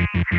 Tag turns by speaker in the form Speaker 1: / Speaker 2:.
Speaker 1: Mm-hmm.